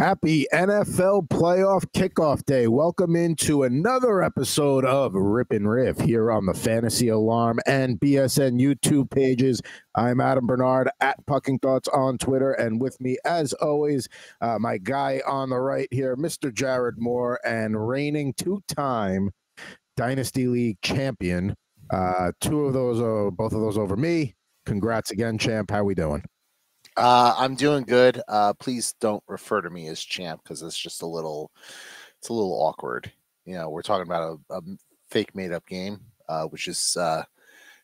Happy NFL playoff kickoff day. Welcome into another episode of Rip and Riff here on the Fantasy Alarm and BSN YouTube pages. I'm Adam Bernard at Pucking Thoughts on Twitter. And with me, as always, uh, my guy on the right here, Mr. Jared Moore, and reigning two time Dynasty League champion. Uh, two of those, are both of those over me. Congrats again, champ. How we doing? Uh, I'm doing good. Uh, please don't refer to me as champ because it's just a little, it's a little awkward. You know, we're talking about a, a fake made up game, uh, which is uh,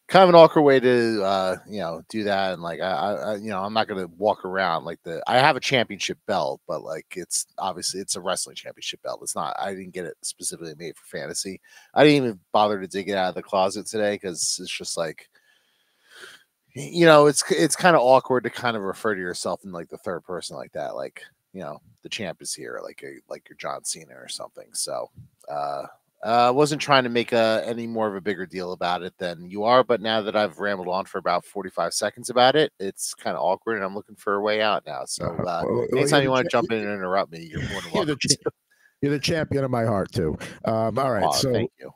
kind of an awkward way to, uh, you know, do that. And like, I, I, you know, I'm not to walk around like the. I have a championship belt, but like, it's obviously it's a wrestling championship belt. It's not. I didn't get it specifically made for fantasy. I didn't even bother to dig it out of the closet today because it's just like you know, it's it's kind of awkward to kind of refer to yourself in like the third person like that, like you know, the champ is here, like a, like your John Cena or something. So, uh, uh, wasn't trying to make a, any more of a bigger deal about it than you are, but now that I've rambled on for about 45 seconds about it, it's kind of awkward and I'm looking for a way out now. So, uh-huh. uh, well, anytime you want to jump in and interrupt me, you're more than welcome. The, you're the champion of my heart, too. Um, all right. Oh, so, thank you.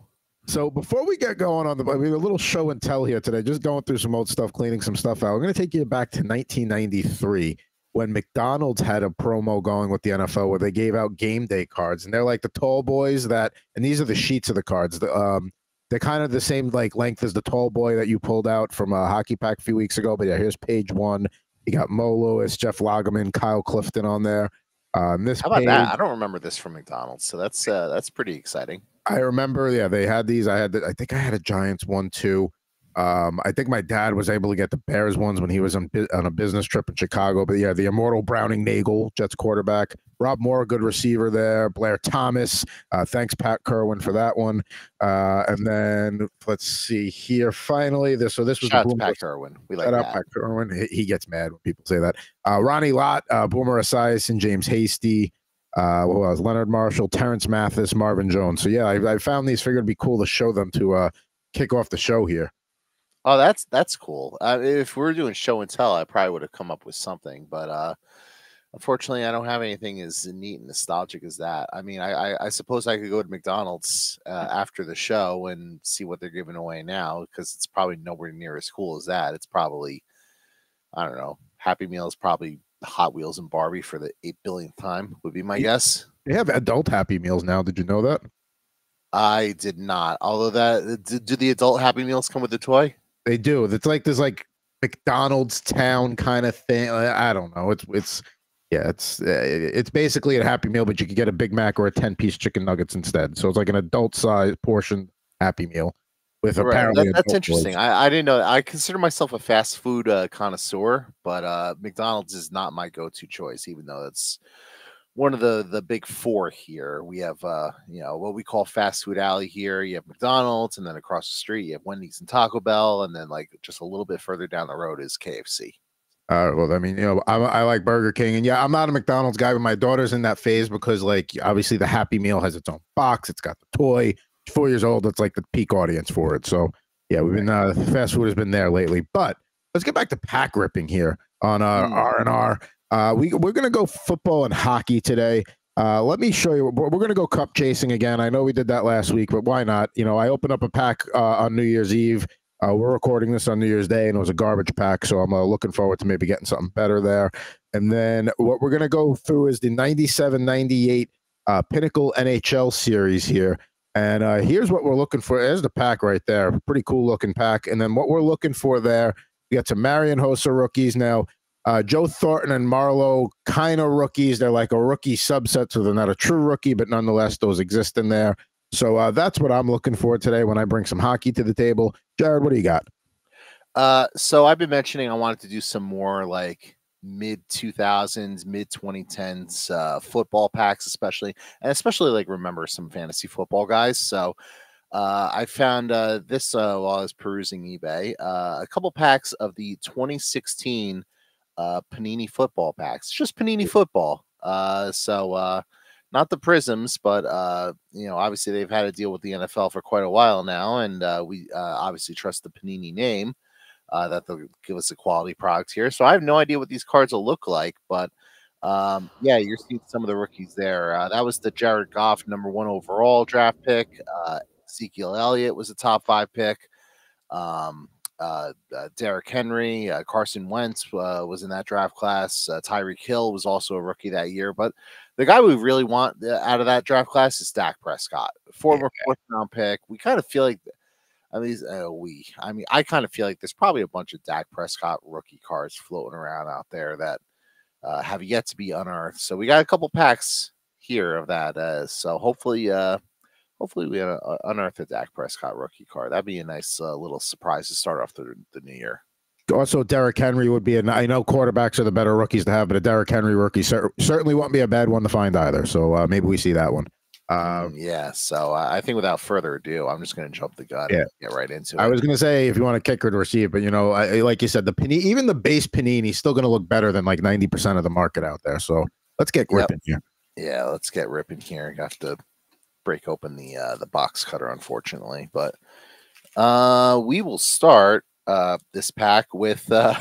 So before we get going on the, we have a little show and tell here today. Just going through some old stuff, cleaning some stuff out. We're going to take you back to 1993 when McDonald's had a promo going with the NFL where they gave out game day cards, and they're like the tall boys that, and these are the sheets of the cards. The, um, they're kind of the same like length as the tall boy that you pulled out from a hockey pack a few weeks ago. But yeah, here's page one. You got Mo Lewis, Jeff Lageman, Kyle Clifton on there. Um, this how about page, that? I don't remember this from McDonald's, so that's uh, that's pretty exciting. I remember, yeah, they had these. I had, the, I think I had a Giants one too. Um, I think my dad was able to get the Bears ones when he was on, on a business trip in Chicago. But yeah, the immortal Browning Nagle, Jets quarterback. Rob Moore, good receiver there. Blair Thomas. Uh, thanks, Pat Kirwan, for that one. Uh, and then let's see here. Finally, this so this was Shout Pat Kirwan. We like that. Pat Kirwan. He, he, gets mad when people say that. Uh, Ronnie Lott, uh, Boomer Esiason, James Hasty uh, what was Leonard Marshall, Terance Mathis, Marvin Jones. So yeah, I, I found these figured it'd be cool to show them to uh, kick off the show here. Oh, that's that's cool. Uh, if we are doing show and tell, I probably would have come up with something, but uh, unfortunately, I don't have anything as neat and nostalgic as that. I mean, I I, I suppose I could go to McDonald's uh, after the show and see what they're giving away now because it's probably nowhere near as cool as that. It's probably I don't know. Happy Meal is probably Hot Wheels and Barbie for the eight billionth time would be my guess. They have adult Happy Meals now. Did you know that? I did not. Although that uh, do, do the adult Happy Meals come with the toy? They do. It's like this like McDonald's town kind of thing. I don't know. It's it's yeah. It's uh, it's basically a Happy Meal, but you can get a Big Mac or a ten piece chicken nuggets instead. So it's like an adult size portion Happy Meal with right. apparently that, that's interesting. I, I didn't know. I consider myself a fast food uh, connoisseur, but uh, McDonald's is not my go-to choice, even though it's one of the the big four here. We have uh, you know what we call fast food alley here. You have McDonald's, and then across the street you have Wendy's and Taco Bell, and then like just a little bit further down the road is KFC. Uh, well, I mean, you know, I, I, like Burger King, and yeah, I'm not a McDonald's guy, but my daughter's in that phase because, like, obviously the Happy Meal has its own box, it's got the toy, four years old. That's like the peak audience for it. So yeah, we've been uh, fast food has been there lately. But let's get back to pack ripping here on uh, R and R. Uh, we we're gonna go football and hockey today. Uh, let me show you. We're, going to go cup chasing again. I know we did that last week, but why not? You know, I opened up a pack uh, on New Year's Eve. Uh, we're recording this on New Year's Day, and it was a garbage pack, so I'm uh, looking forward to maybe getting something better there. And then what we're going to go through is the 97 98 uh, Pinnacle NHL series here. And uh, here's what we're looking for. There's the pack right there. Pretty cool looking pack. And then what we're looking for there, we got some Marian Hossa rookies now. Uh, Joe Thornton and Marleau, kind of rookies. They're like a rookie subset, so they're not a true rookie, but nonetheless, those exist in there. So uh, that's what I'm looking for today when I bring some hockey to the table. Jared, what do you got? Uh, so I've been mentioning I wanted to do some more like mid 2000s, mid 2010s uh, football packs, especially, and especially like remember some fantasy football guys. So uh, I found uh, this uh, while I was perusing eBay uh, a couple packs of the 2016 uh, Panini football packs, it's just Panini football. Uh, so uh, not the prisms, but uh, you know, obviously they've had to deal with the NFL for quite a while now, and uh, we uh, obviously trust the Panini name uh, that they'll give us a quality product here. So I have no idea what these cards will look like, but Um, yeah, you're seeing some of the rookies there. Uh, that was the Jared Goff number one overall draft pick. Uh, Ezekiel Elliott was a top five pick. Um, uh, uh, Derrick Henry, uh, Carson Wentz uh, was in that draft class. Uh, Tyreek Hill was also a rookie that year. But the guy we really want uh, out of that draft class is Dak Prescott, former fourth round pick. We kind of feel like, I least uh, we, I mean, I kind of feel like there's probably a bunch of Dak Prescott rookie cards floating around out there that uh, have yet to be unearthed. So we got a couple packs here of that. Uh, so hopefully, uh, hopefully we uh, unearth a Dak Prescott rookie card. That'd be a nice uh, little surprise to start off the, the new year. Also, Derrick Henry would be. An, I know quarterbacks are the better rookies to have, but a Derrick Henry rookie cer- certainly won't be a bad one to find either. So uh, maybe we see that one. Um, yeah, so I think without further ado, I'm just going to jump the gun yeah. get right into it. I was going to say if you want to kick or to receive, but you know, I, like you said, the panini, even the base panini, is still going to look better than like 90% of the market out there. So let's get ripping yep. here. Yeah, let's get ripping here. I have to break open the uh, the box cutter, unfortunately, but uh, we will start uh, this pack with. Uh,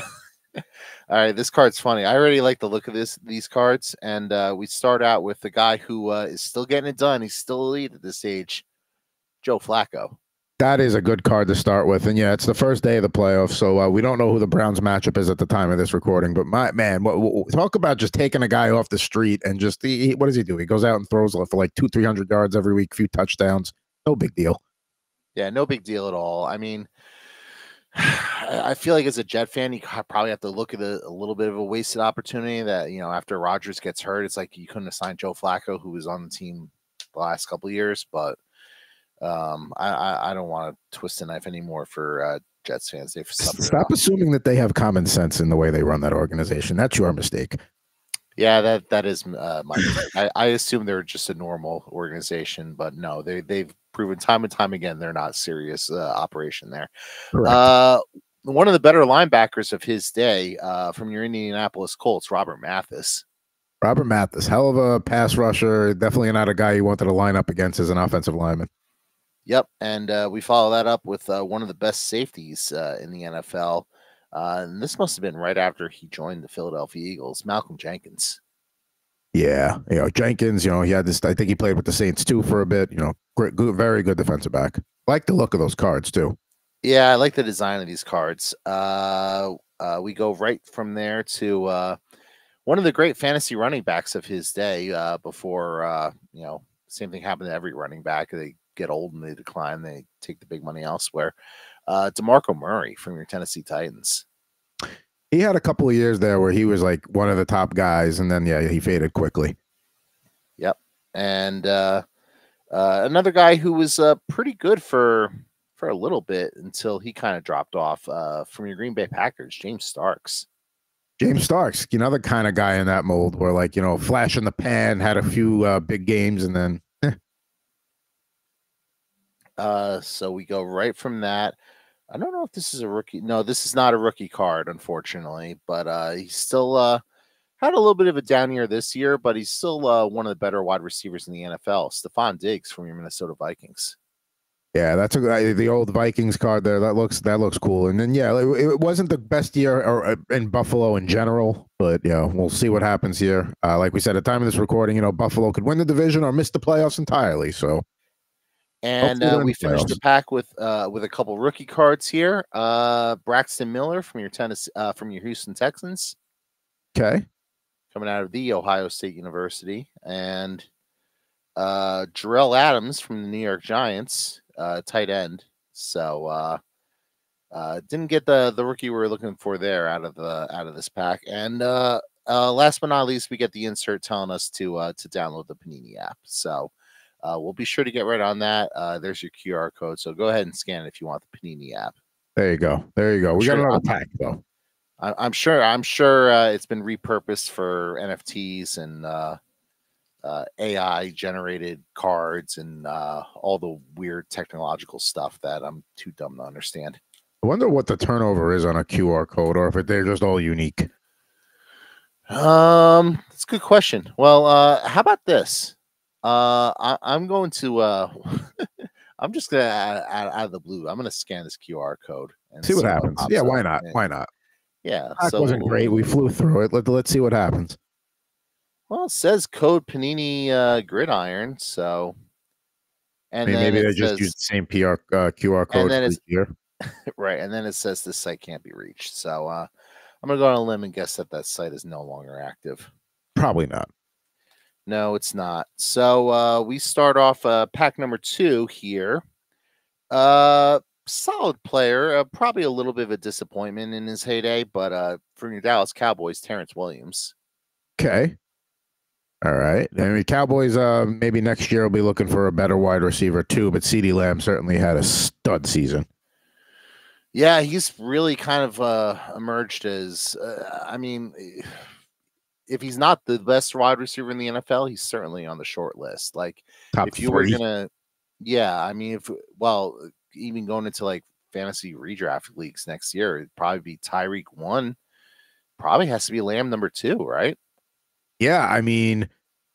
all right, this card's funny. I already like the look of this these cards, and uh, we start out with the guy who uh, is still getting it done. He's still elite at this age, Joe Flacco. That is a good card to start with, and yeah, it's the first day of the playoffs, so uh, we don't know who the Browns matchup is at the time of this recording. But my man, what, what, talk about just taking a guy off the street and just he, what does he do? He goes out and throws for like two, three hundred yards every week, few touchdowns. No big deal. Yeah, no big deal at all. I mean, I feel like as a Jet fan, you probably have to look at a, a, little bit of a wasted opportunity. That you know, after Rodgers gets hurt, it's like you couldn't have signed Joe Flacco, who was on the team the last couple years, but um, I, I, I don't want to twist the knife anymore for uh, Jets fans. They've stop assuming that they have common sense in the way they run that organization. That's your mistake. Yeah, that that is uh, my. I, I assume they're just a normal organization, but no, they they've proven time and time again they're not serious uh, operation there. Uh, one of the better linebackers of his day uh, from your Indianapolis Colts, Robert Mathis. Robert Mathis, hell of a pass rusher. Definitely not a guy you wanted to line up against as an offensive lineman. Yep, and uh, we follow that up with uh, one of the best safeties uh, in the NFL. Uh, and this must have been right after he joined the Philadelphia Eagles, Malcolm Jenkins. Yeah, you know Jenkins. You know he had this. I think he played with the Saints too for a bit. You know, great, good, very good defensive back. Like the look of those cards too. Yeah, I like the design of these cards. Uh, uh, we go right from there to uh, one of the great fantasy running backs of his day. Uh, before uh, you know, same thing happened to every running back. They get old and they decline. They take the big money elsewhere. Uh, Demarco Murray from your Tennessee Titans. He had a couple of years there where he was like one of the top guys, and then yeah, he faded quickly. Yep, and uh, uh, another guy who was uh, pretty good for for a little bit until he kind of dropped off uh, from your Green Bay Packers, James Starks. James Starks, another kind of guy in that mold where like, you know, flash in the pan, had a few uh, big games and then uh, so we go right from that. I don't know if this is a rookie. No, this is not a rookie card, unfortunately. But uh, he's still uh, had a little bit of a down year this year, but he's still uh, one of the better wide receivers in the NFL. Stefon Diggs from your Minnesota Vikings. Yeah, that's a the old Vikings card there. That looks that looks cool. And then yeah, it, it wasn't the best year or, uh, in Buffalo in general, but yeah, we'll see what happens here. Uh, like we said at the time of this recording, you know, Buffalo could win the division or miss the playoffs entirely. So and uh, we finished the pack with uh, with a couple rookie cards here. Uh, Braxton Miller from your tennis uh, from your Houston Texans. Okay. Coming out of the Ohio State University, and uh, Jerell Adams from the New York Giants, uh, tight end. So uh, uh, didn't get the the rookie we were looking for there out of the out of this pack. And uh, uh, last but not least, we get the insert telling us to uh, to download the Panini app. So uh, we'll be sure to get right on that. Uh, there's your QR code. So go ahead and scan it if you want the Panini app. There you go. There you go. We sure, got another pack though. I'm sure. I'm sure uh, it's been repurposed for NFTs and uh, uh, AI generated cards and uh, all the weird technological stuff that I'm too dumb to understand. I wonder what the turnover is on a QR code, or if they're just all unique. Um, that's a good question. Well, uh, how about this? Uh, I, am going to. Uh, I'm just gonna out, out, of the blue. I'm gonna scan this QR code and see what happens. What yeah, why not? Why not? Yeah, that so wasn't great. We flew through it. Let, let's see what happens. Well, it says code Panini uh, Gridiron, so. And I mean, maybe they just use the same PR uh, QR code year. right, and then it says this site can't be reached. So uh, I'm gonna go on a limb and guess that that site is no longer active. Probably not. No, it's not. So uh, we start off uh, pack number two here. Uh, solid player, uh, probably a little bit of a disappointment in his heyday, but uh, from your Dallas Cowboys, Terrance Williams. Okay. All right. I mean, Cowboys, uh, maybe next year will be looking for a better wide receiver too, but CeeDee Lamb certainly had a stud season. Yeah, he's really kind of uh, emerged as, uh, I mean, if he's not the best wide receiver in the NFL, he's certainly on the short list. Like, Top if you were gonna, yeah, I mean, if well, even going into like fantasy redraft leagues next year, it'd probably be Tyreek one. Probably has to be Lamb number two, right? Yeah, I mean,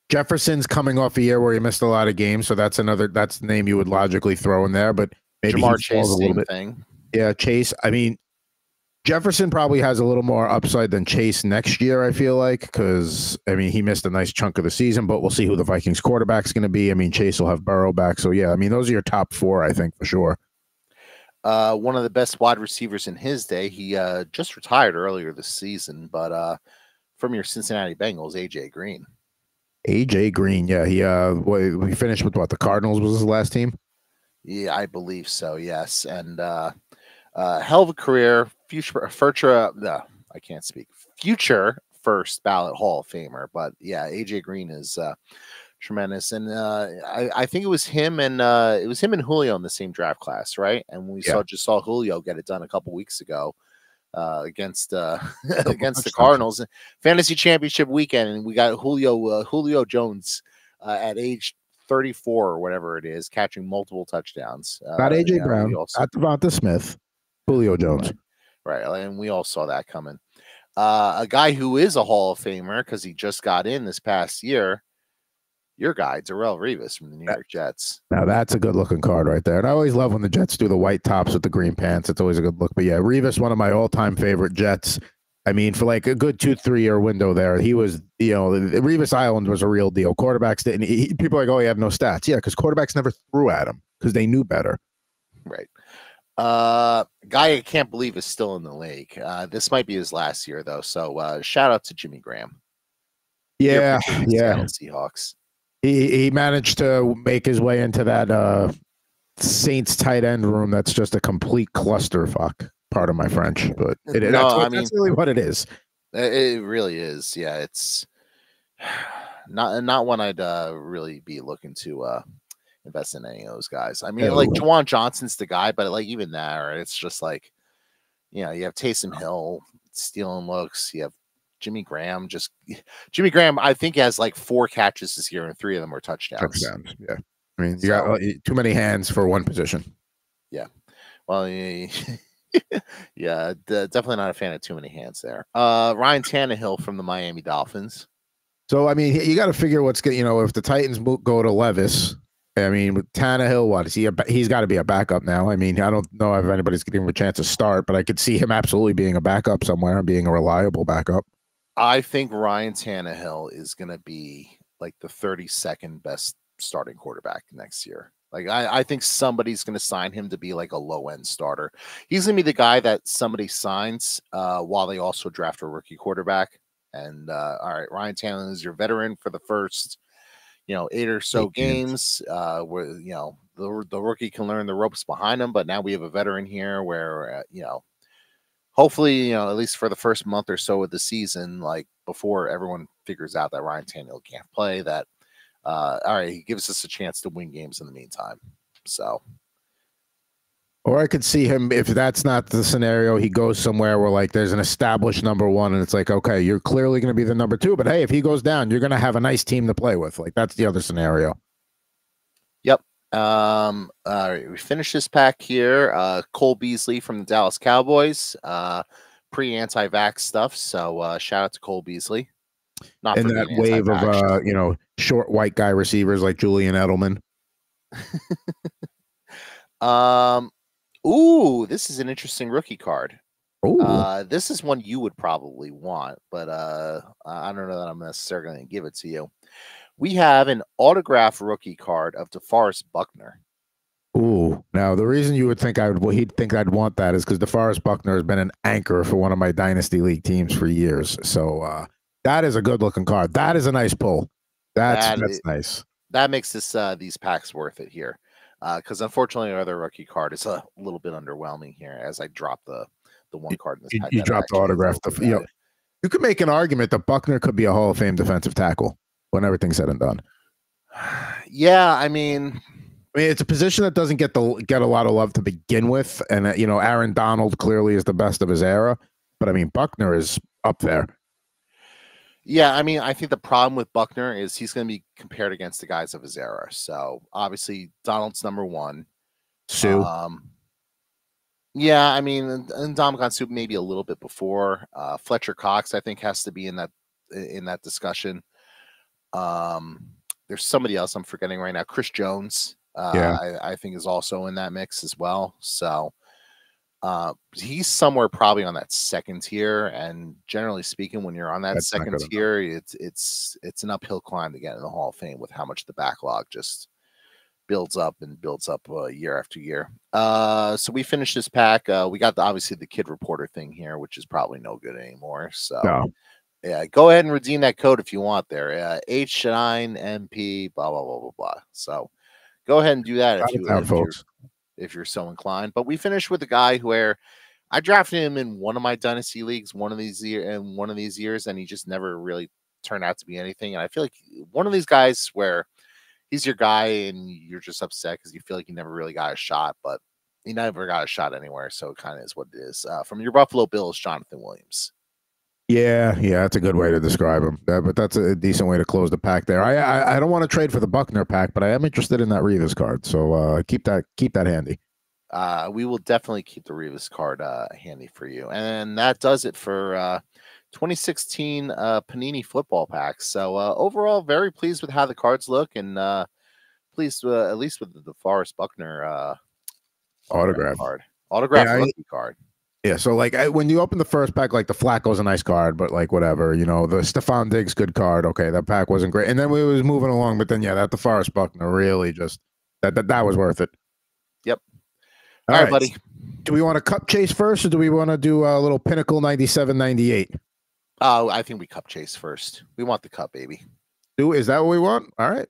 Jefferson's coming off a year where he missed a lot of games, so that's another that's the name you would logically throw in there. But maybe Ja'Marr Chase, a little bit. Thing. Yeah, Chase. I mean, Jefferson probably has a little more upside than Chase next year, I feel like, because I mean he missed a nice chunk of the season, but we'll see who the Vikings quarterback's going to be. I mean, Chase will have Burrow back, so yeah, I mean those are your top four, I think for sure. Uh, one of the best wide receivers in his day. He uh, just retired earlier this season, but uh, from your Cincinnati Bengals, AJ Green. AJ Green, yeah, he uh, we finished with what the Cardinals was his last team. Yeah, I believe so. Yes, and uh, uh, hell of a career, future, future, no, I can't speak, future first ballot Hall of Famer. But yeah, AJ Green is uh, tremendous, and uh, I, I think it was him and uh, it was him and Julio in the same draft class, right? And we yeah. saw just saw Julio get it done a couple weeks ago. Uh, against uh, against the Cardinals fantasy championship weekend, and we got Julio uh, Julio Jones uh, at age 34 or whatever it is, catching multiple touchdowns. Uh, not AJ Brown, also, not Devonta Smith. Julio Jones. Right. And we all saw that coming. Uh, a guy who is a Hall of Famer because he just got in this past year. Your guy, Darrelle Revis from the New York Jets. Now that's a good looking card right there. And I always love when the Jets do the white tops with the green pants. It's always a good look. But yeah, Revis, one of my all time favorite Jets. I mean, for like a good two, three year window there, he was, you know, Revis Island was a real deal. Quarterbacks didn't, he, people are like, oh, he had no stats. Yeah, because quarterbacks never threw at him because they knew better. Right. Uh, guy I can't believe is still in the league. Uh, this might be his last year though. So uh, shout out to Jimmy Graham. Yeah, yeah. Seahawks. He he managed to make his way into that uh Saints tight end room. That's just a complete clusterfuck. Part of my French, but it, no, that's, what, I mean, that's really what it is. It really is. Yeah, it's not not one I'd uh, really be looking to uh, invest in any of those guys. I mean, like Juwan Johnson's the guy, but like even that, it's just like, you know, you have Taysom Hill stealing looks. You have Jimmy Graham. Just Jimmy Graham, I think has like four catches this year, and three of them were touchdowns. Touchdowns, yeah. I mean, you so, got too many hands for one position. Yeah. Well, yeah, yeah definitely not a fan of too many hands there. Uh, Ryan Tannehill from the Miami Dolphins. So I mean, you got to figure what's good. You know, if the Titans go to Levis, I mean, with Tannehill, what is he? A, he's got to be a backup now. I mean, I don't know if anybody's giving him a chance to start, but I could see him absolutely being a backup somewhere and being a reliable backup. I think Ryan Tannehill is going to be like the 32nd best starting quarterback next year. Like, I, I think somebody's going to sign him to be like a low end starter. He's going to be the guy that somebody signs uh, while they also draft a rookie quarterback. And uh, all right, Ryan Tannehill is your veteran for the first you know eight or so games uh, where you know the, the rookie can learn the ropes behind him. But now we have a veteran here where uh, you know hopefully you know at least for the first month or so of the season, like before everyone figures out that Ryan Tannehill can't play, that uh, all right, he gives us a chance to win games in the meantime. So or I could see him if that's not the scenario, he goes somewhere where like there's an established number one, and it's like, okay, you're clearly going to be the number two, but hey, if he goes down, you're going to have a nice team to play with. Like that's the other scenario. Yep. Um. All right, we finish this pack here. Uh, Cole Beasley from the Dallas Cowboys. Uh, pre anti-vax stuff. So uh, shout out to Cole Beasley. Not in that wave of uh, you know, short white guy receivers like Julian Edelman. um Ooh, this is an interesting rookie card. Uh, this is one you would probably want, but uh, I don't know that I'm necessarily going to give it to you. We have an autograph rookie card of DeForest Buckner. ooh. Now the reason you would think I would, well, he'd think I'd want that is because DeForest Buckner has been an anchor for one of my dynasty league teams for years. So uh, that is a good looking card. That is a nice pull. That's That that's is- nice. That makes this uh, these packs worth it here, because unfortunately our other rookie card is a little bit underwhelming here. As I drop the the one card in this You, you dropped the autograph. The, you, know, you could make an argument that Buckner could be a Hall of Fame defensive tackle when everything's said and done. yeah, I mean, I mean, it's a position that doesn't get the get a lot of love to begin with, and uh, you know, Aaron Donald clearly is the best of his era, but I mean, Buckner is up there. Yeah, I mean, I think the problem with Buckner is he's going to be compared against the guys of his era. So obviously, Donald's number one. Suh, Um, yeah, I mean, and, and Ndamukong Suh maybe a little bit before. Uh, Fletcher Cox, I think, has to be in that in that discussion. Um, there's somebody else I'm forgetting right now. Chris Jones, uh, Yeah. I, I think, is also in that mix as well. So uh, he's somewhere probably on that second tier. And generally speaking, when you're on that That's second good enough. tier, it's it's it's an uphill climb to get in the Hall of Fame with how much the backlog just builds up and builds up uh, year after year. Uh, so we finished this pack. Uh, we got the, obviously the kid reporter thing here, which is probably no good anymore. So no, yeah, go ahead and redeem that code if you want there. Uh, H9MP, blah blah blah blah blah. So go ahead and do that if you down, if folks. If you're so inclined. But we finished with a guy where I drafted him in one of my dynasty leagues one of these year and one of these years, and he just never really turned out to be anything. And I feel like one of these guys where he's your guy and you're just upset because you feel like he never really got a shot, but he never got a shot anywhere. So it kind of is what it is. Uh, from your Buffalo Bills, Jonathan Williams. Yeah, yeah, that's a good way to describe him. But that's a decent way to close the pack there. I I, I don't want to trade for the Buckner pack, but I am interested in that Revis card. So uh, keep that keep that handy. uh, we will definitely keep the Revis card uh, handy for you. And that does it for uh, 2016 uh, Panini football packs. So uh, overall, very pleased with how the cards look, and uh, pleased uh, at least with the DeForest Buckner uh, Autograph. card, autograph Yeah, I- card. Yeah, so like I, when you open the first pack, like the Flacco's a nice card, but like whatever, you know, the Stefon Diggs good card. Okay, that pack wasn't great, and then we was moving along, but then yeah, that DeForest Buckner really just that that, that was worth it. Yep. All All right, right, buddy. Do we want to cup chase first, or do we want to do a little Pinnacle 97, 98? Uh, I think we cup chase first. We want the cup, baby. Do is that what we want? All right.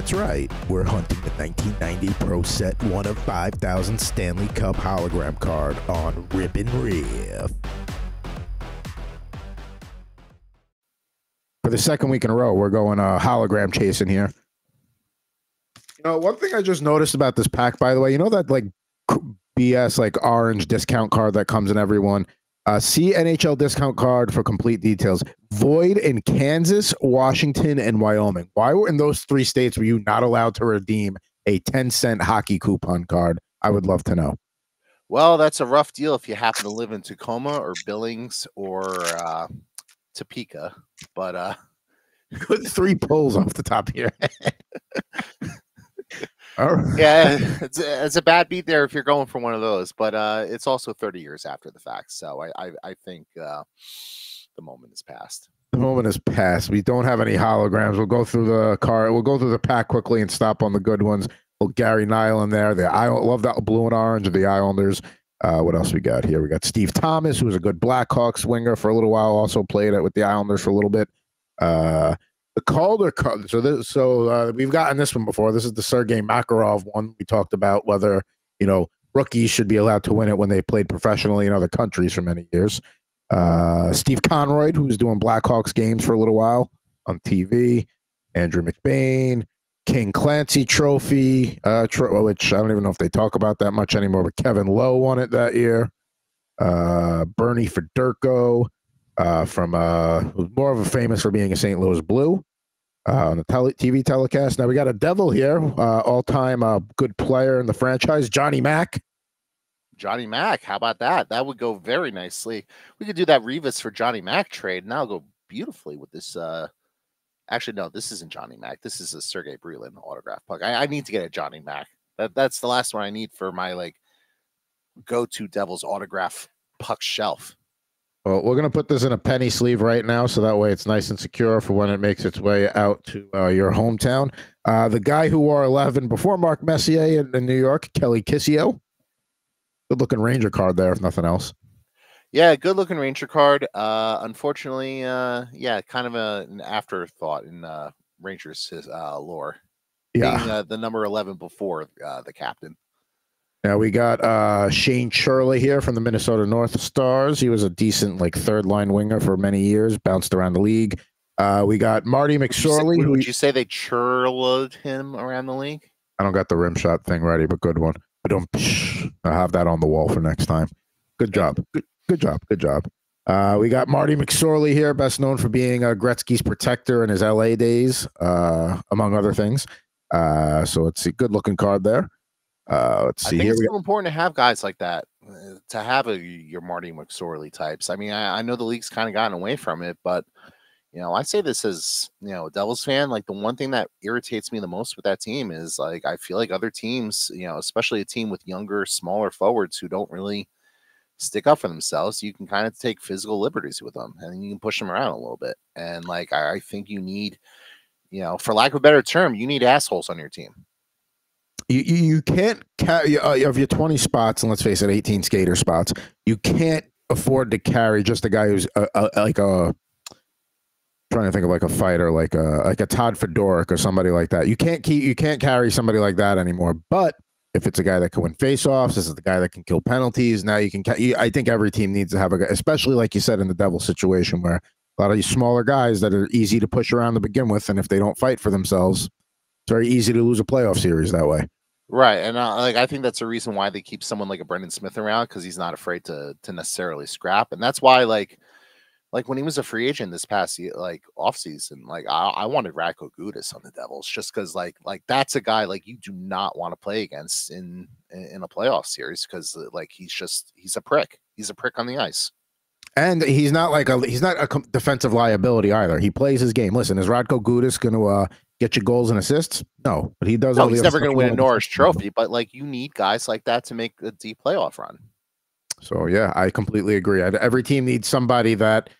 That's right. We're hunting the 1990 Pro Set one of 5,000 Stanley Cup hologram card on and Riff. For the second week in a row, we're going uh, hologram chasing here. You know, one thing I just noticed about this pack, by the way, you know that like BS like orange discount card that comes in every one. Uh, see NHL discount card for complete details. Void in Kansas, Washington, and Wyoming. Why were in those three states were you not allowed to redeem a 10 cent hockey coupon card? I would love to know. Well, that's a rough deal if you happen to live in Tacoma or Billings or uh, Topeka. But uh, Good three pulls off the top here. Yeah, it's a, it's a bad beat there if you're going for one of those. But uh, it's also 30 years after the fact, so I I, I think uh, the moment is past. The moment has passed. We don't have any holograms. We'll go through the car. We'll go through the pack quickly and stop on the good ones. Well, Gary Nile in there. The I love that blue and orange of the Islanders. Uh, what else we got here? We got Steve Thomas, who was a good Blackhawks winger for a little while. Also played it with the Islanders for a little bit. Uh, the Calder Cup. So this, so uh, we've gotten this one before. This is the Sergei Makarov one. We talked about whether you know rookies should be allowed to win it when they played professionally in other countries for many years. Uh, Steve Konroyd, who was doing Blackhawks games for a little while on TV. Andrew McBain, King Clancy Trophy, uh, tro- which I don't even know if they talk about that much anymore, but Kevin Lowe won it that year. Uh, Bernie Federko uh, from uh, more of a famous for being a St. Louis Blue uh, on the tele- TV telecast. Now we got a devil here, uh, all-time uh, good player in the franchise, Johnny Mack. Johnny Mack, how about that? That would go very nicely. We could do that Revis for Johnny Mack trade, and that'll go beautifully with this uh, Actually, no, this isn't Johnny Mac. This is a Sergey Brylin autograph puck. I, I need to get a Johnny Mac. That that's the last one I need for my like go-to Devils autograph puck shelf. Well, we're gonna put this in a penny sleeve right now, so that way it's nice and secure for when it makes its way out to uh, your hometown. Uh, the guy who wore 11 before Mark Messier in, in New York, Kelly Kisio. Good looking Ranger card there, if nothing else. Yeah, good looking Ranger card. Uh, unfortunately, uh, yeah, kind of a, an afterthought in uh, Rangers uh, lore. Yeah, Being, uh, the number 11 before uh, the captain. Now we got uh, Shane Churla here from the Minnesota North Stars. He was a decent like third line winger for many years, bounced around the league. Uh, we got Marty Would you say- McSorley. would you say they churled him around the league? I don't got the rim shot thing ready, but good one. I don't. I'll have that on the wall for next time. Good job. Good, good job. Good job. Uh, we got Marty McSorley here, best known for being uh, Gretzky's protector in his LA days, uh, among other things. Uh, so it's a good looking card there. Uh, let's I think here. it's so important to have guys like that, uh, to have a, your Marty McSorley types. I mean, I, I know the league's kind of gotten away from it, but you know, I say this as you know, a Devils fan. Like the one thing that irritates me the most with that team is like I feel like other teams, you know, especially a team with younger, smaller forwards who don't really stick up for themselves, you can kind of take physical liberties with them and you can push them around a little bit. And like I, I think you need, you know, for lack of a better term, you need assholes on your team. You, you, you can't carry uh, of your 20 spots and let's face it 18 skater spots you can't afford to carry just a guy who's a, a, like a trying to think of like a fighter like a like a Todd Fedoruk or somebody like that you can't keep you can't carry somebody like that anymore but if it's a guy that can win faceoffs, this is the guy that can kill penalties. Now you can. ca- you- I think every team needs to have a guy, especially like you said in the Devil situation, where a lot of these smaller guys that are easy to push around to begin with, and if they don't fight for themselves, it's very easy to lose a playoff series that way. Right, and uh, like I think that's the reason why they keep someone like a Brendan Smith around because he's not afraid to to necessarily scrap, and that's why like like when he was a free agent this past year, like off season, like I, I wanted Radko Gudas on the Devils just because like like that's a guy like you do not want to play against in in a playoff series because like he's just he's a prick. He's a prick on the ice. And he's not like a he's not a defensive liability either. He plays his game. Listen, is Radko Gudas going to uh, get you goals and assists? No, but he does. No, he's never going to win a. Norris Trophy, but like you need guys like that to make a deep playoff run. So yeah, I completely agree. Every team needs somebody that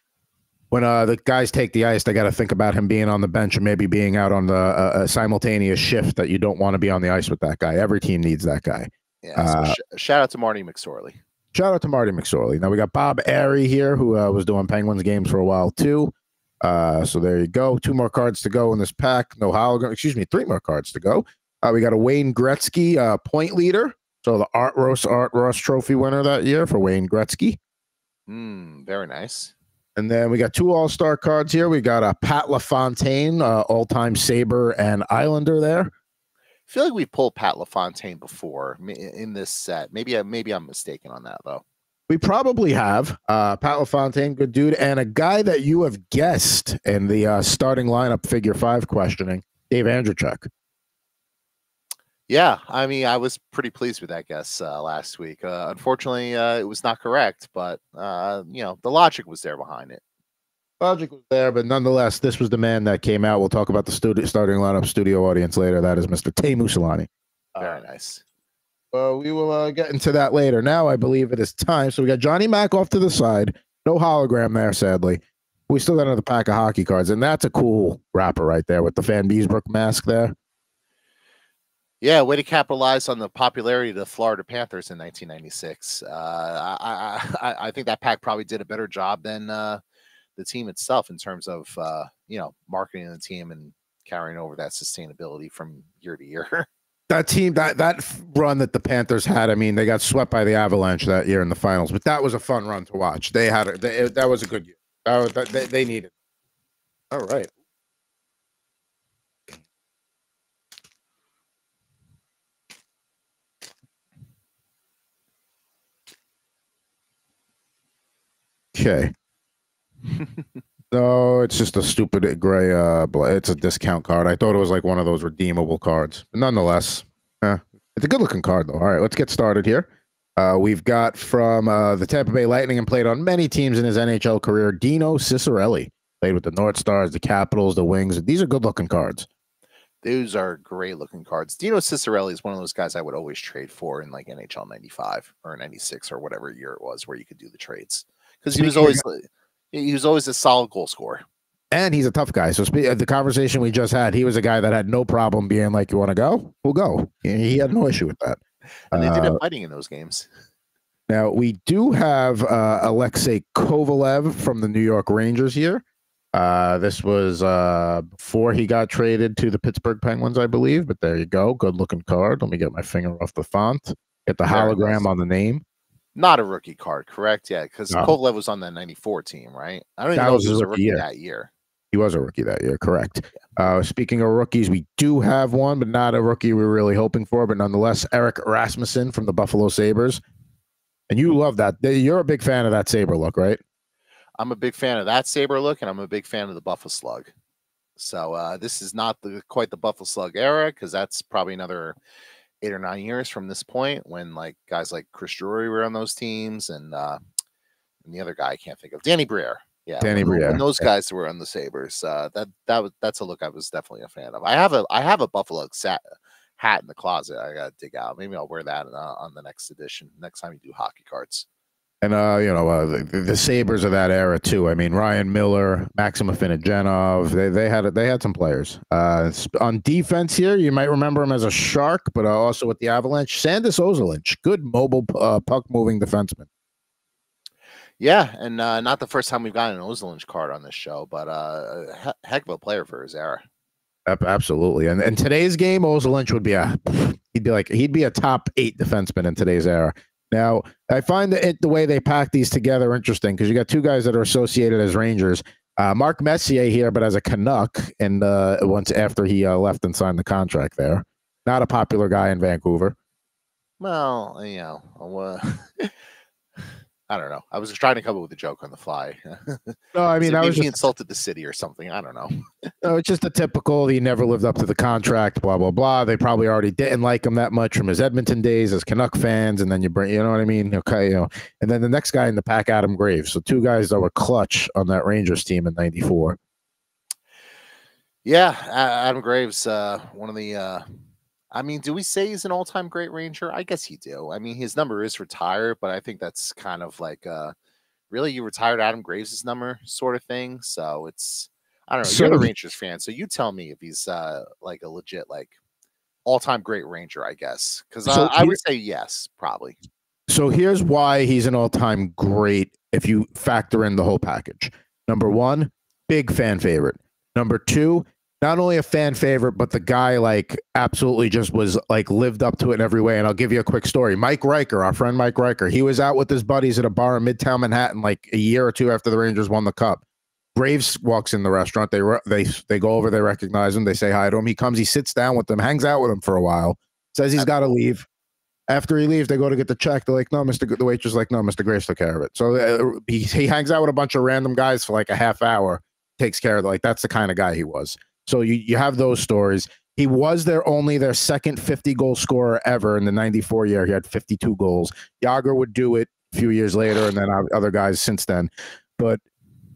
when uh, the guys take the ice, they got to think about him being on the bench or maybe being out on the uh, a simultaneous shift that you don't want to be on the ice with that guy. Every team needs that guy. Yeah. Uh, so sh- shout out to Marty McSorley. Shout out to Marty McSorley. Now we got Bob Errey here, who uh, was doing Penguins games for a while too. Uh, so there you go. Two more cards to go in this pack. No hologram. Excuse me, three more cards to go. Uh, we got a Wayne Gretzky uh, point leader. So the Art Ross Art Ross Trophy winner that year for Wayne Gretzky. Mm, very nice. And then we got two All Star cards here. We got a Pat LaFontaine, uh, all time Saber and Islander there. I feel like we pulled Pat LaFontaine before in this set. Maybe I maybe I'm mistaken on that though. We probably have uh, Pat LaFontaine, good dude, and a guy that you have guessed in the uh, starting lineup figure five questioning, Dave Andreychuk. Yeah, I mean, I was pretty pleased with that guess uh, last week. Uh, unfortunately, uh, it was not correct, but uh, you know the logic was there behind it. Logic was there, but nonetheless, this was the man that came out. We'll talk about the studio, starting lineup studio audience later. That is Mr. Teemu Selanne. Very nice. Uh, we will uh, get into that later. Now, I believe it is time. So we got Johnny Mack off to the side. No hologram there, sadly. We still got another pack of hockey cards, and that's a cool wrapper right there with the Vanbiesbrouck mask there. Yeah, way to capitalize on the popularity of the Florida Panthers in 1996. Uh, I, I I I think that pack probably did a better job than uh, the team itself in terms of uh, you know marketing the team and carrying over that sustainability from year to year. That team, that that run that the Panthers had. I mean, they got swept by the Avalanche that year in the finals, but that was a fun run to watch. They had it. They, that was a good year. That was, that, they, they needed. All right. Okay. no, it's just a stupid gray. Uh, it's a discount card. I thought it was like one of those redeemable cards. But nonetheless, eh, it's a good looking card though. All right, let's get started here. Uh, we've got from uh, the Tampa Bay Lightning and played on many teams in his NHL career, Dino Ciccarelli. Played with the North Stars, the Capitals, the Wings. These are good looking cards. Those are great looking cards. Dino Ciccarelli is one of those guys I would always trade for in like NHL 95 or 96 or whatever year it was where you could do the trades because he was always he was always a solid goal scorer. And he's a tough guy. So the conversation we just had, he was a guy that had no problem being like, "You want to go? We'll go." He had no issue with that. And they did have uh, fighting in those games. Now we do have uh, Alexei Kovalev from the New York Rangers here. Uh, this was uh, before he got traded to the Pittsburgh Penguins, I believe. But there you go, good looking card. Let me get my finger off the font. Get the hologram on the name. Not a rookie card, correct? Yeah, because no. Kovalev was on that '94 team, right? I don't even that know if he was a rookie year. that year. He was a rookie that year, correct. Uh, speaking of rookies, we do have one, but not a rookie we're really hoping for. But nonetheless, Erik Rasmussen from the Buffalo Sabres. And you love that. You're a big fan of that Sabre look, right? I'm a big fan of that Sabre look, and I'm a big fan of the Buffalo Slug. So uh, this is not the quite the Buffalo Slug era because that's probably another eight or nine years from this point when like guys like Chris Drury were on those teams and uh, and the other guy I can't think of Danny Briere yeah, Danny when, when those guys were on the Sabres, uh, that that was that's a look I was definitely a fan of. I have a I have a Buffalo sat, hat in the closet. I gotta dig out. Maybe I'll wear that on the next edition. Next time you do hockey cards. And uh, you know, uh, the, the, Sabres of that era too. I mean, Ryan Miller, Maxim Afinogenov, they they had they had some players. Uh, on defense here, you might remember him as a shark, but uh, also with the Avalanche, Sandis Ozolinsh, good mobile uh, puck moving defenseman. Yeah, and uh, not the first time we've gotten an Ozolinsh card on this show, but uh, a heck of a player for his era. Absolutely, and in today's game, Ozolinsh would be a he'd be like he'd be a top eight defenseman in today's era. Now, I find the, it, the way they pack these together interesting because you got two guys that are associated as Rangers. Uh, Mark Messier here, but as a Canuck, and uh, once after he uh, left and signed the contract there, not a popular guy in Vancouver. Well, you know, uh, I don't know. I was just trying to come up with a joke on the fly. no, I mean, I was just, insulted the city or something. I don't know. no, it's just a typical. He never lived up to the contract. Blah blah blah. They probably already didn't like him that much from his Edmonton days as Canuck fans, and then you bring, you know what I mean? Okay, you know, and then the next guy in the pack, Adam Graves. So two guys that were clutch on that Rangers team in '94. Yeah, Adam Graves, uh, one of the. Uh, I mean, do we say he's an all-time great ranger? I guess he do. I mean, his number is retired, but I think that's kind of like uh really you retired Adam Graves' number sort of thing. So it's I don't know. So, You're a Rangers fan, so you tell me if he's uh like a legit like all-time great ranger, I guess. Because uh, I would say yes, probably. So here's why he's an all-time great if you factor in the whole package. Number one, big fan favorite. Number two, not only a fan favorite, but the guy like absolutely just was like lived up to it in every way. And I'll give you a quick story. Mike Riker, our friend Mike Riker, he was out with his buddies at a bar in Midtown Manhattan like a year or two after the Rangers won the cup. Graves walks in the restaurant. They they they go over. They recognize him. They say hi to him. He comes. He sits down with them. Hangs out with them for a while. Says he's got to leave. After he leaves, they go to get the check. They're like, "No, Mister." The waitress like, "No, Mister Graves took care of it." So uh, he he hangs out with a bunch of random guys for like a half hour. Takes care of it. Like that's the kind of guy he was. So you, you have those stories. He was their only their second 50 goal scorer ever in the 94 year. He had 52 goals. Jagr would do it a few years later, and then other guys since then. But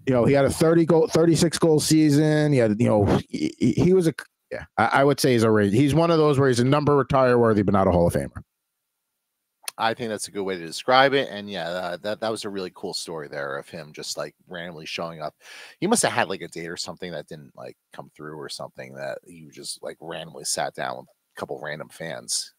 you know, he had a 30 goal, 36 goal season. He had, you know, he, he was a yeah. I, I, would say he's a he's one of those where he's a number retire worthy, but not a Hall of Famer. I think that's a good way to describe it. And yeah, uh, that that was a really cool story there of him just like randomly showing up. He must have had like a date or something that didn't like come through or something that he just like randomly sat down with a couple random fans.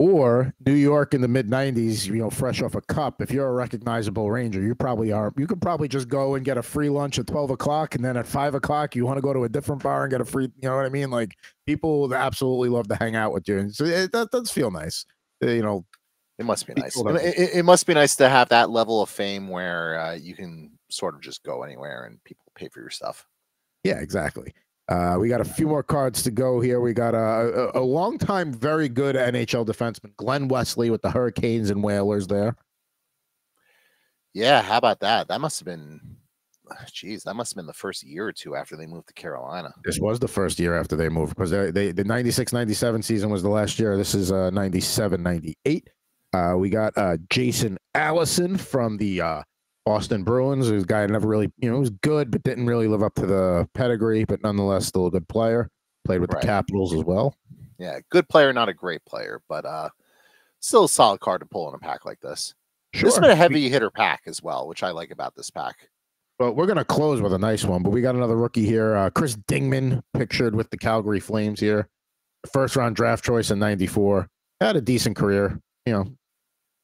Or New York in the mid '90s, you know, fresh off a cup. If you're a recognizable Ranger, you probably are. You could probably just go and get a free lunch at 12 o'clock, and then at five o'clock, you want to go to a different bar and get a free. You know what I mean? Like people absolutely love to hang out with you, and so it, that does feel nice. You know, it must be nice. It, it, must be nice to have that level of fame where uh, you can sort of just go anywhere and people pay for your stuff. Yeah, exactly. Uh, we got a few more cards to go here. We got a, a, a long time, very good NHL defenseman, Glen Wesley with the Hurricanes and Whalers there. Yeah, how about that? That must have been, geez, that must have been the first year or two after they moved to Carolina. This was the first year after they moved because they, they the 96 97 season was the last year. This is uh, 97 98. Uh, we got uh, Jason Allison from the uh, Boston Bruins. This guy never really, you know, was good, but didn't really live up to the pedigree, but nonetheless still a good player. Played with Right. the Capitals as well. Yeah, good player, not a great player, but uh, still a solid card to pull in a pack like this. Sure. This has been a heavy hitter pack as well, which I like about this pack. But we're gonna close with a nice one. But we got another rookie here, uh, Chris Dingman, pictured with the Calgary Flames here. First round draft choice in '94. Had a decent career, you know,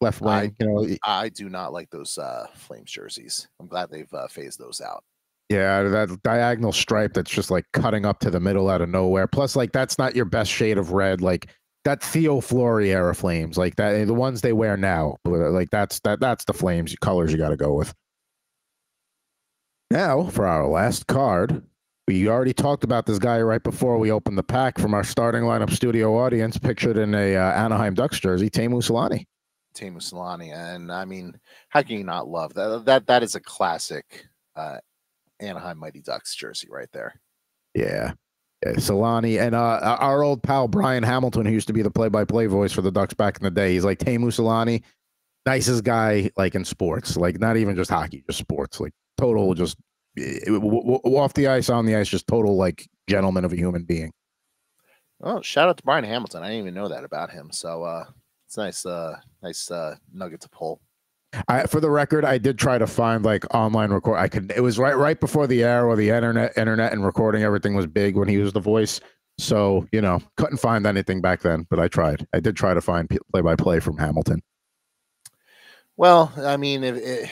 left I- You know, I do not like those uh, Flames jerseys. I'm glad they've uh, phased those out. Yeah, that diagonal stripe that's just like cutting up to the middle out of nowhere. Plus, like that's not your best shade of red. Like that Theo Fleury era flames, like that the ones they wear now. Like that's that that's the flames colors you got to go with. Now for our last card, we already talked about this guy right before we opened the pack from our starting lineup studio audience, pictured in a uh, Anaheim Ducks jersey, Teemu Selanne. Teemu Selanne, and I mean, how can you not love that? That that is a classic uh, Anaheim Mighty Ducks jersey right there. Yeah. Yeah, Selanne and uh, our old pal Brian Hamilton, who used to be the play-by-play voice for the Ducks back in the day. He's like Teemu Selanne, nicest guy like in sports, like not even just hockey, just sports, like total, just eh, w- w- w- off the ice, on the ice, just total like gentleman of a human being. Well, shout out to Brian Hamilton. I didn't even know that about him. So uh, it's nice, uh, nice uh, nugget to pull. I, for the record, I did try to find like online record. I could. It was right right before the era where the internet, internet and recording everything was big when he was the voice. So you know, couldn't find anything back then, but I tried. I did try to find play by play from Hamilton. Well, I mean, if it,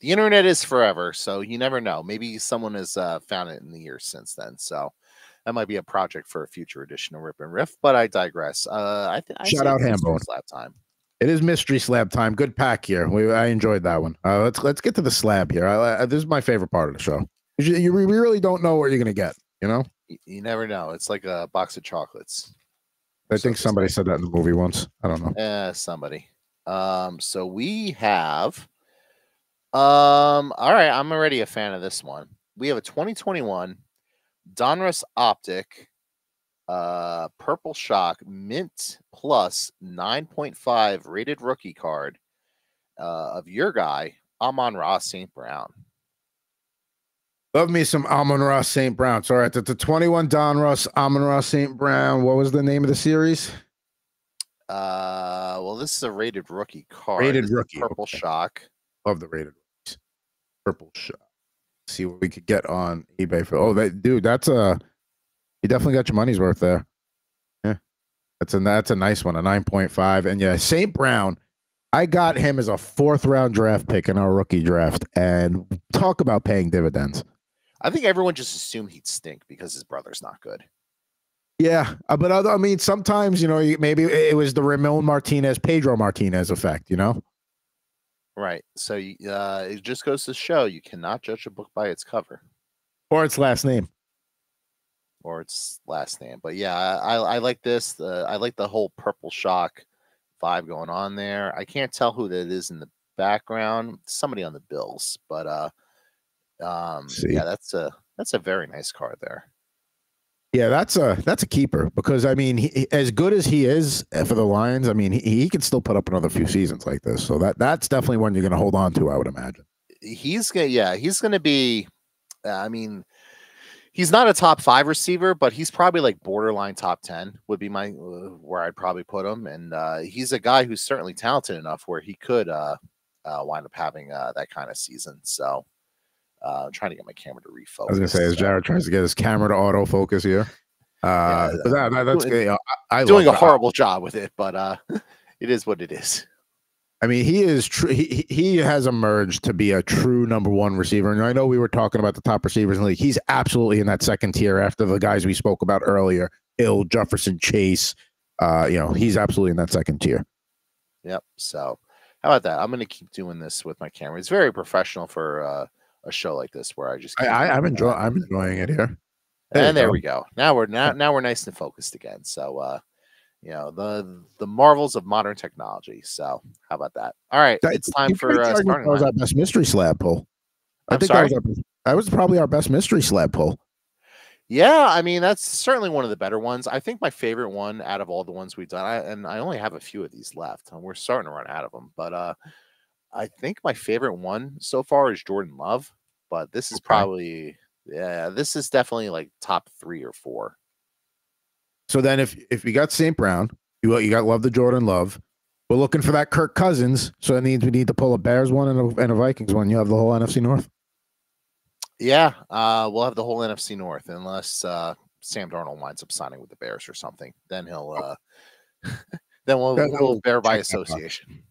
the internet is forever, so you never know. Maybe someone has uh, found it in the years since then. So that might be a project for a future edition of Rip and Riff. But I digress. Uh, I think Shout out Hambone. Slap time. It is mystery slab time. Good pack here. We, I enjoyed that one. Uh, let's let's get to the slab here. I, I, this is my favorite part of the show. You, you we really don't know what you're gonna get. You know, You, you never know. It's like a box of chocolates. I think somebody said that in the movie once. I don't know. Eh, somebody. Um, so we have um all right, I'm already a fan of this one. We have a 2021 Donruss Optic uh purple shock mint plus 9.5 rated rookie card uh of your guy, Amon-Ra St. Brown. Love me some Amon-Ra St. Brown. So, all right, that's the 21 Don Ross, Amon-Ra St. Brown. What was the name of the series? Uh well, this is a rated rookie card. Rated rookie, purple okay. shock. Love the rated rookies. Purple shot. See what we could get on eBay for. Oh, that dude, that's a. You definitely got your money's worth there. Yeah, that's a that's a nice one, a nine point five, and yeah, Saint Brown. I got him as a fourth round draft pick in our rookie draft, and talk about paying dividends. I think everyone just assumed he'd stink because his brother's not good. Yeah, uh, but other, I mean, sometimes you know, maybe it was the Ramon Martinez, Pedro Martinez effect. You know, Right. So uh, it just goes to show you cannot judge a book by its cover or its last name. or its last name. But yeah, I, I like this. Uh, I like the whole purple shock vibe going on there. I can't tell who that is in the background. Somebody on the Bills, but uh, um, See. yeah, that's a that's a very nice card there. Yeah, that's a that's a keeper because I mean, he, as good as he is uh, for the Lions, I mean, he, he can still put up another few seasons like this. So that that's definitely one you're going to hold on to, I would imagine. He's gonna yeah, he's gonna be. uh, I mean. He's not a top five receiver, but he's probably like borderline top ten would be my uh, where I'd probably put him. And uh, he's a guy who's certainly talented enough where he could uh, uh, wind up having uh, that kind of season. So uh, I'm trying to get my camera to refocus. I was going to say, as Jared tries to get his camera to autofocus here, uh, Yeah, that, that- that's doing- good. You know, I, I doing a horrible job with it, but uh, it is what it is. I mean, he is true. He, he he has emerged to be a true number one receiver. And I know we were talking about the top receivers in the league. He's absolutely in that second tier after the guys we spoke about earlier, Hill, Jefferson, Chase. Uh, you know, he's absolutely in that second tier. Yep. So how about that? I'm going to keep doing this with my camera. It's very professional for uh, a show like this where I just I, I, I'm enjoying. I'm enjoying it here. There and there go. we go. Now we're now now we're nice and focused again. So uh you know the the marvels of modern technology. So how about that? All right, That- it's time for uh, starting that was line. our best mystery slab pull. I I'm think sorry? that was, our, that was probably our best mystery slab pull. Yeah, I mean that's certainly one of the better ones. I think my favorite one out of all the ones we've done, I, and I only have a few of these left, and we're starting to run out of them. But uh, I think my favorite one so far is Jordan Love, but this is Okay. probably yeah, this is definitely like top three or four. So then, if if you got St. Brown, you you got Love the Jordan Love. We're looking for that Kirk Cousins. So that means we need to pull a Bears one and a, and a Vikings one. You have the whole NFC North. Yeah, uh, we'll have the whole NFC North unless uh, Sam Darnold winds up signing with the Bears or something. Then he'll uh, then we'll, we'll bear by association.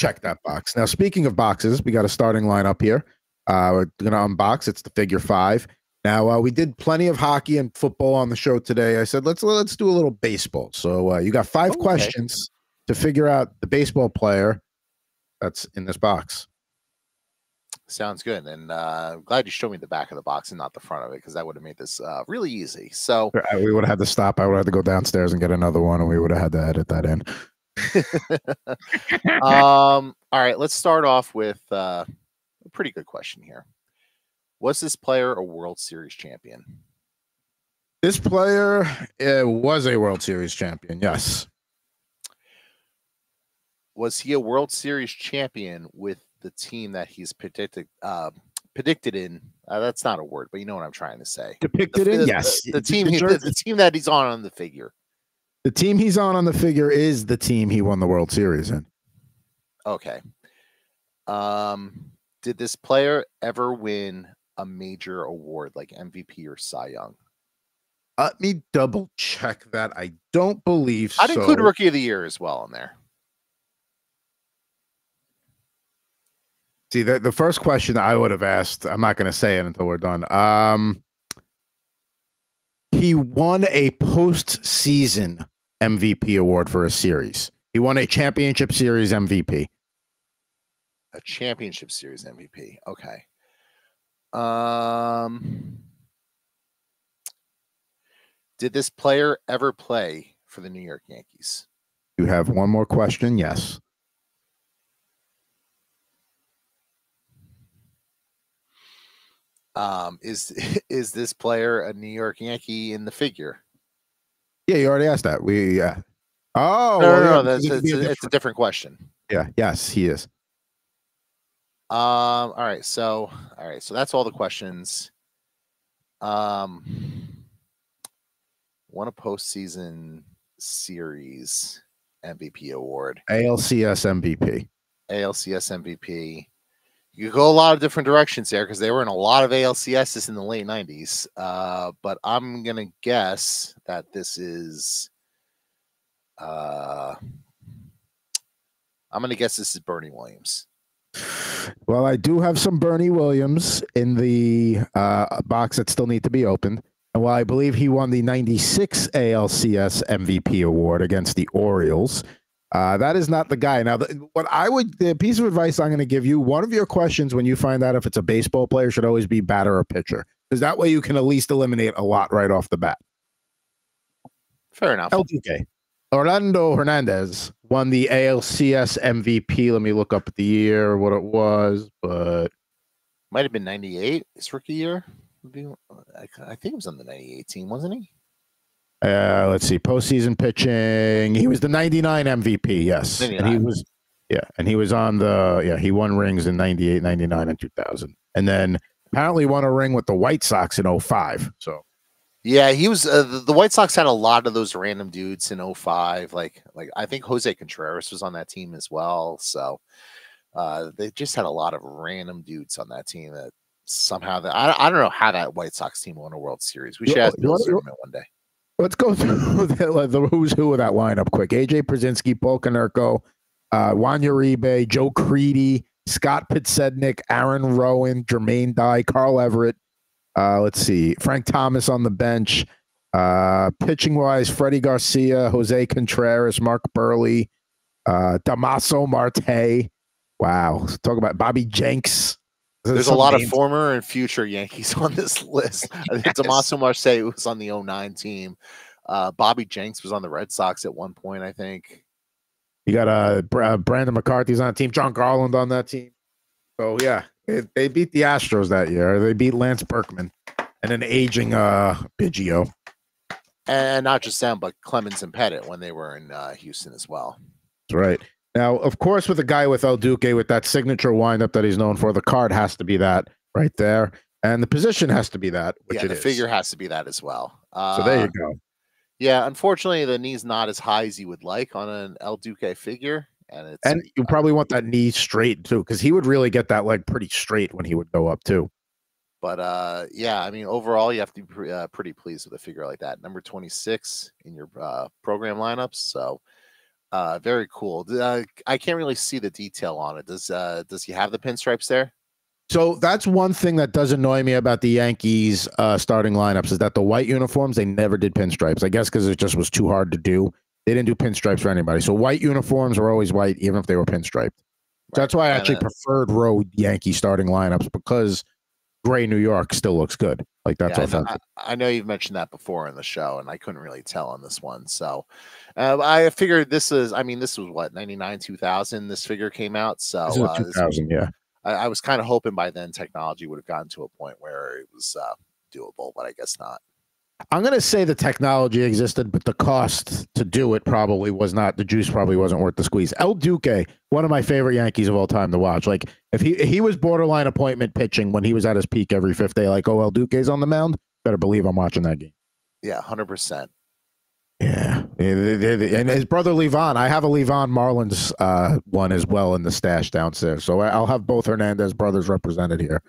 Check that box. Now, speaking of boxes, we got a starting lineup here. Uh, we're gonna unbox. It's the figure five. Now uh, we did plenty of hockey and football on the show today. I said let's let's do a little baseball. So uh, you got five okay. questions to figure out the baseball player that's in this box. Sounds good, and uh, I'm glad you showed me the back of the box and not the front of it because that would have made this uh, really easy. So We would have had to stop. I would have to go downstairs and get another one, and we would have had to edit that in. um, all right, let's start off with uh, a pretty good question here. Was this player a World Series champion? This player uh, was a World Series champion. Yes. Was he a World Series champion with the team that he's predicted uh, predicted in? Uh, that's not a word, but you know what I'm trying to say. Depicted the, in the- yes. the, the team the, he, the team that he's on on the figure. The team he's on on the figure is the team he won the World Series in. Okay. Um, did this player ever win a major award like MVP or Cy Young? Let me double check that. I don't believe I'd include. Rookie of the Year as well in there. See, the, the first question I would have asked, I'm not going to say it until we're done. Um, he won a postseason MVP award for a series. He won a championship series MVP. A championship series MVP. Okay. Um, did this player ever play for the New York Yankees? You have one more question. Yes. Um, is is this player a New York Yankee in the figure? Yeah, you already asked that. We yeah. Oh, no, well, no, no. That's, it's, a it's a different- different question. yeah. Yes, he is. Um, all right, so all right, so that's all the questions. Um, won a postseason series MVP award, ALCS MVP. ALCS MVP. You go a lot of different directions there because they were in a lot of ALCSs in the late '90s. Uh, but I'm gonna guess that this is. Uh, I'm gonna guess this is Bernie Williams. Well, I do have some Bernie Williams in the uh, box that still need to be opened. And while I believe he won the 96 ALCS MVP award against the Orioles, uh, that is not the guy. Now, the, what I would, the piece of advice I'm going to give you, one of your questions when you find out if it's a baseball player should always be batter or pitcher, because that way you can at least eliminate a lot right off the bat. Fair enough. LTK. Orlando Hernandez won the ALCS MVP. Let me look up the year, what it was, but Might have been 98 his rookie year. Would be- I I think it was on the 98 team, wasn't he? Uh, let's see, postseason pitching. He was the '99 MVP. Yes, and he was, yeah, and he was on the yeah. He won rings in '98, '99, and 2000, and then apparently won a ring with the White Sox in 05. So Yeah, he was. Uh, the, White Sox had a lot of those random dudes in 05. Like, like I think Jose Contreras was on that team as well. So uh, they just had a lot of random dudes on that team that somehow that I, I don't know how that White Sox team won a World Series. We You- should ask Bill you- Zimmerman one day. Let's go through the, the who's who of that lineup quick. AJ Pierzynski, Paul Konerko, uh, Juan Uribe, Joe Crede, Scott Podsednik, Aaron Rowand, Jermaine Dye, Carl Everett. Uh, let's see, Frank Thomas on the bench. Uh, pitching wise, Freddie Garcia, Jose Contreras, Mark Buehrle, uh, Damaso Marte. Wow, talk about Bobby Jenks. There's a Some lot of former and future Yankees on this list. I think Yes. Damaso Marte was on the 09 team. Uh, Bobby Jenks was on the Red Sox at one point, I think. You got uh, uh, Brandon McCarthy's on the team, Jon Garland on that team. So yeah, they, they beat the Astros that year. They beat Lance Berkman and an aging uh Biggio. And not just them, but Clemens and Pettitte when they were in uh, Houston as well. That's right. Now, of course, with a guy with El Duque with that signature windup that he's known for, the card has to be that right there, and the position has to be that. yeah, the is. figure has to be that as well. Uh, so there you uh, go. Yeah, unfortunately, the knee's not as high as you would like on an El Duque figure, and it's and you probably want that knee straight too, because he would really get that leg pretty straight when he would go up too. But uh, yeah, I mean, overall, you have to be pre- uh, pretty pleased with a figure like that. Number twenty six in your uh, program lineups, so uh, very cool. Uh, I can't really see the detail on it. Does uh, does he have the pinstripes there? So that's one thing that does annoy me about the Yankees uh, starting lineups is that the white uniforms they never did pinstripes. I guess because it just was too hard to do. They didn't do pinstripes for anybody. So white uniforms were always white, even if they were pinstriped. So that's why I actually preferred road Yankee starting lineups because gray New York still looks good. Like that's yeah, authentic. I, I, know you've mentioned that before in the show, and I couldn't really tell on this one. So uh, I figured this is. I mean, this was what ninety nine two thousand. This figure came out. So uh, two thousand, yeah. I, I, was kind of hoping by then technology would have gotten to a point where it was uh, doable, but I guess not. I'm going to say the technology existed, but the cost to do it probably was not. The juice probably wasn't worth the squeeze. El Duque, one of my favorite Yankees of all time to watch. Like if he he was borderline appointment pitching when he was at his peak every fifth day. Like oh El Duque's on the mound. Better believe I'm watching that game. Yeah, hundred percent. Yeah, and his brother Livan. I have a Livan Marlins uh, one as well in the stash downstairs. So I'll have both Hernandez brothers represented here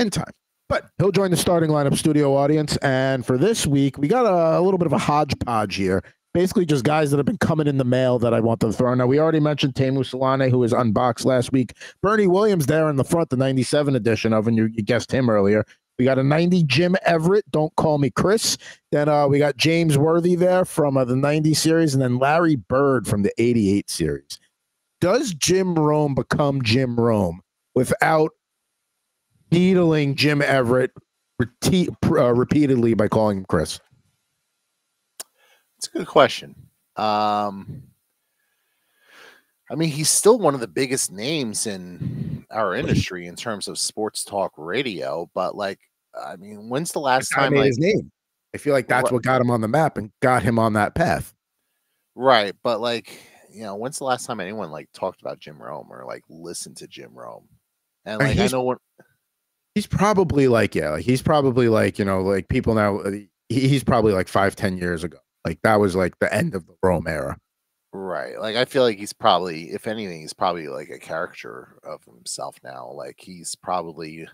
in time. But he'll join the starting lineup studio audience. And for this week, we got a, a, little bit of a hodgepodge here. Basically, just guys that have been coming in the mail that I want to throw. Now, we already mentioned Teemu Selanne, who was unboxed last week. Bernie Williams there in the front, the 97 edition of, and you, you guessed him earlier. We got a 90 Jim Everett, Don't Call Me Chris. Then uh, we got James Worthy there from uh, the 90 series, and then Larry Bird from the 88 series. Does Jim Rome become Jim Rome without needling Jim Everett rete- uh, repeatedly by calling him Chris? It's a good question. Um, I mean, he's still one of the biggest names in our industry in terms of sports talk radio. But like, I mean, when's the last time made like, his name? I feel like that's what got him on the map and got him on that path. Right, but like, you know, when's the last time anyone like talked about Jim Rome or like listened to Jim Rome? And like, I know what he's probably like yeah like he's probably like you know like people now uh, he's probably like five ten years ago. Like that was like the end of the rome era. Right like i feel like he's probably if anything he's probably like a caricature of himself now. Like he's probably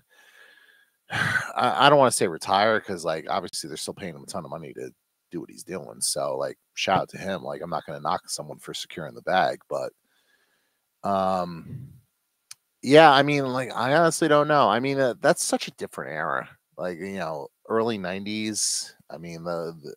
i, I don't want to say retire because like obviously they're still paying him a ton of money to do what he's doing. So like shout out to him. Like i'm not going to knock someone for securing the bag but um yeah, I mean, like, I honestly don't know. I mean, uh, that's such a different era. Like, you know, early '90s. I mean, the, the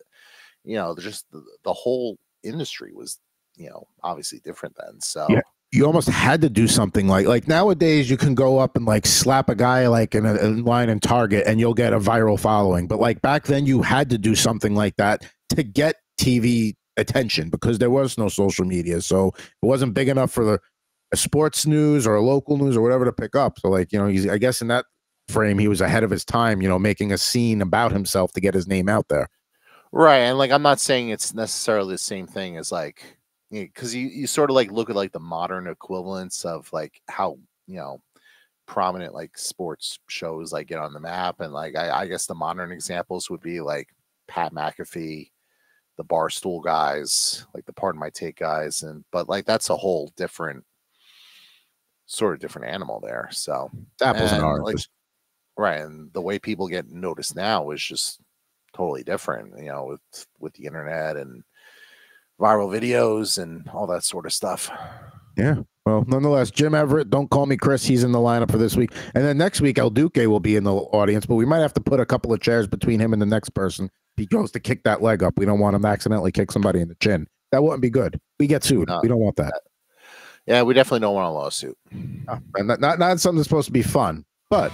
you know, just the, the, whole industry was, you know, obviously different then. So. Yeah. You almost had to do something like like nowadays you can go up and like slap a guy like in a in line and Target and you'll get a viral following. But like back then you had to do something like that to get TV attention because there was no social media. So it wasn't big enough for the sports news or a local news or whatever to pick up. So like, you know, he's I guess in that frame he was ahead of his time, you know, making a scene about himself to get his name out there. Right. And like I'm not saying it's necessarily the same thing as like because you, you sort of like look at like the modern equivalents of like how, you know, prominent like sports shows like get on the map. And like I, I guess the modern examples would be like Pat McAfee, the barstool guys, like the pardon my take guys, and but like that's a whole different sort of different animal there. So apples and, and oranges. Like, right. And the way people get noticed now is just totally different, you know, with with the internet and viral videos and all that sort of stuff. Yeah. Well, nonetheless, Jim Everett, don't call me Chris. He's in the lineup for this week. And then next week, El Duque will be in the audience, but we might have to put a couple of chairs between him and the next person. He goes to kick that leg up, we don't want him to accidentally kick somebody in the chin. That wouldn't be good. We get sued. No, we don't want that. Yeah, we definitely don't want a lawsuit. and not, not not something that's supposed to be fun, but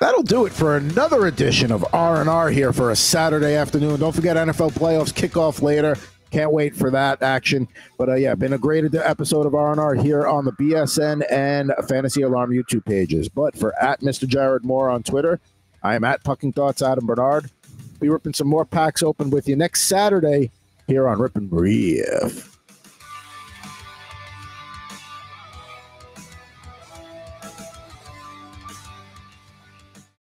that'll do it for another edition of R and R here for a Saturday afternoon. Don't forget NFL playoffs kick off later. Can't wait for that action. But uh, yeah, been a great episode of R and R here on the BSN and Fantasy Alarm YouTube pages. But for at Mr. Jared Moore on Twitter, I am at Pucking Thoughts Adam Bernard. Be ripping some more packs open with you next Saturday here on Rip and Riff.